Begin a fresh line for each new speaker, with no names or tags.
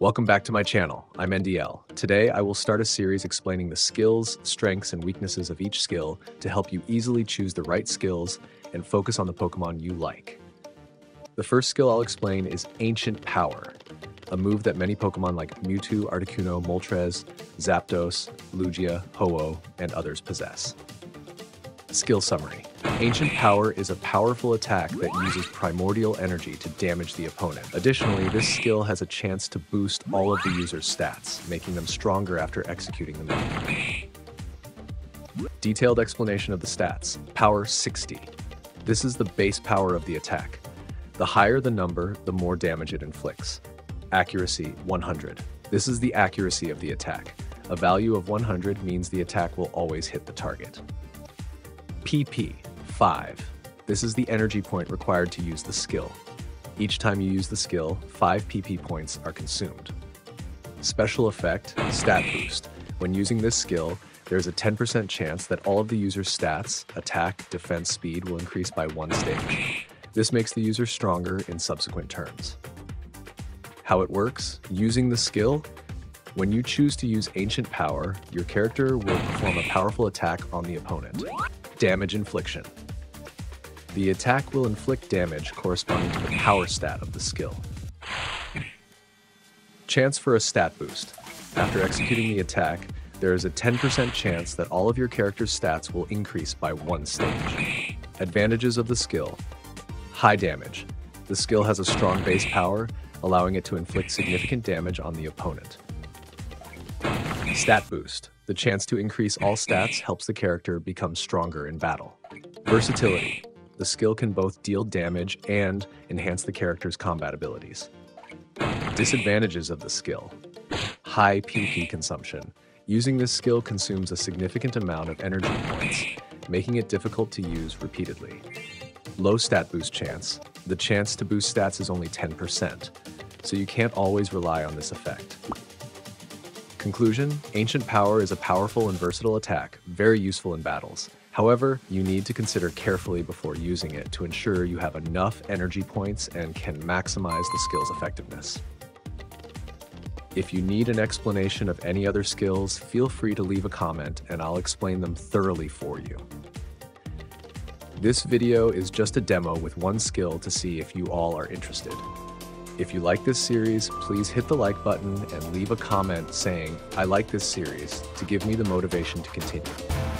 Welcome back to my channel. I'm NDL. Today, I will start a series explaining the skills, strengths, and weaknesses of each skill to help you easily choose the right skills and focus on the Pokemon you like. The first skill I'll explain is Ancient Power, a move that many Pokemon like Mewtwo, Articuno, Moltres, Zapdos, Lugia, Ho-Oh, and others possess. Skill Summary Ancient Power is a powerful attack that uses primordial energy to damage the opponent. Additionally, this skill has a chance to boost all of the user's stats, making them stronger after executing the move. Detailed explanation of the stats. Power 60. This is the base power of the attack. The higher the number, the more damage it inflicts. Accuracy 100. This is the accuracy of the attack. A value of 100 means the attack will always hit the target. PP 5. This is the energy point required to use the skill. Each time you use the skill, 5 PP points are consumed. Special effect, Stat Boost. When using this skill, there is a 10% chance that all of the user's stats, attack, defense, speed will increase by one stage. This makes the user stronger in subsequent turns. How it works, using the skill, when you choose to use Ancient Power, your character will perform a powerful attack on the opponent. Damage Infliction. The attack will inflict damage corresponding to the power stat of the skill. Chance for a stat boost. After executing the attack, there is a 10% chance that all of your character's stats will increase by one stage. Advantages of the skill. High damage. The skill has a strong base power, allowing it to inflict significant damage on the opponent. Stat Boost. The chance to increase all stats helps the character become stronger in battle. Versatility. The skill can both deal damage and enhance the character's combat abilities. Disadvantages of the skill. High PP consumption. Using this skill consumes a significant amount of energy points, making it difficult to use repeatedly. Low stat boost chance. The chance to boost stats is only 10%, so you can't always rely on this effect. Conclusion Ancient Power is a powerful and versatile attack, very useful in battles. However, you need to consider carefully before using it to ensure you have enough energy points and can maximize the skill's effectiveness. If you need an explanation of any other skills, feel free to leave a comment and I'll explain them thoroughly for you. This video is just a demo with one skill to see if you all are interested. If you like this series, please hit the like button and leave a comment saying, I like this series, to give me the motivation to continue.